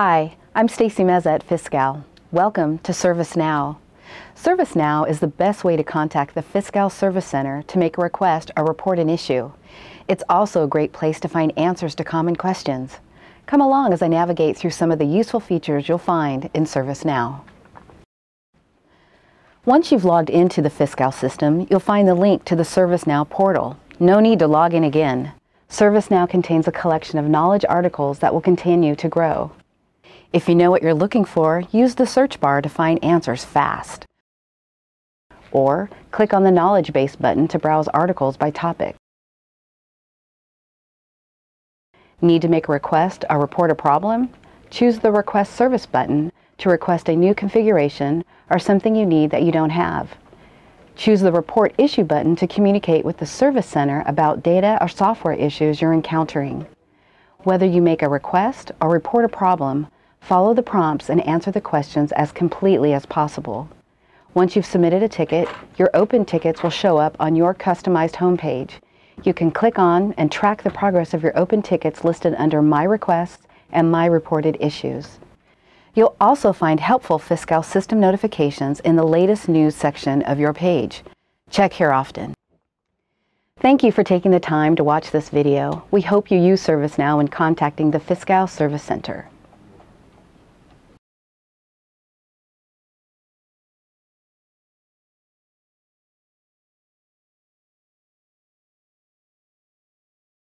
Hi, I'm Stacy Meza at Fiscal. Welcome to ServiceNow. ServiceNow is the best way to contact the Fiscal Service Center to make a request or report an issue. It's also a great place to find answers to common questions. Come along as I navigate through some of the useful features you'll find in ServiceNow. Once you've logged into the Fiscal system, you'll find the link to the ServiceNow portal. No need to log in again. ServiceNow contains a collection of knowledge articles that will continue to grow. If you know what you're looking for, use the search bar to find answers fast. Or click on the Knowledge Base button to browse articles by topic. Need to make a request or report a problem? Choose the Request Service button to request a new configuration or something you need that you don't have. Choose the Report Issue button to communicate with the Service Center about data or software issues you're encountering. Whether you make a request or report a problem, Follow the prompts and answer the questions as completely as possible. Once you've submitted a ticket, your open tickets will show up on your customized homepage. You can click on and track the progress of your open tickets listed under My Requests and My Reported Issues. You'll also find helpful Fiscal system notifications in the latest news section of your page. Check here often. Thank you for taking the time to watch this video. We hope you use ServiceNow in contacting the Fiscal Service Center.